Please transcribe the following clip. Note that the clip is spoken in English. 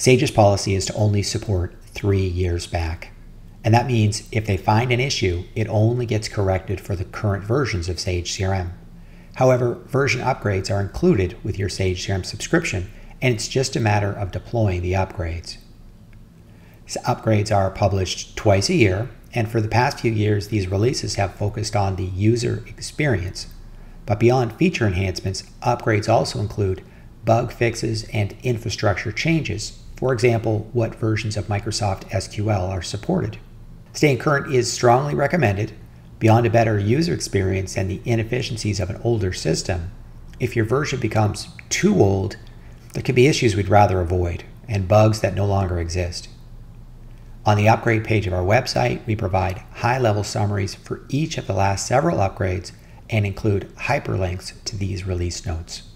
Sage's policy is to only support three years back. And that means if they find an issue, it only gets corrected for the current versions of Sage CRM. However, version upgrades are included with your Sage CRM subscription, and it's just a matter of deploying the upgrades. So upgrades are published twice a year, and for the past few years, these releases have focused on the user experience. But beyond feature enhancements, upgrades also include bug fixes and infrastructure changes. For example, what versions of Microsoft SQL are supported. Staying current is strongly recommended. Beyond a better user experience and the inefficiencies of an older system, if your version becomes too old, there can be issues we'd rather avoid and bugs that no longer exist. On the upgrade page of our website, we provide high level summaries for each of the last several upgrades and include hyperlinks to these release notes.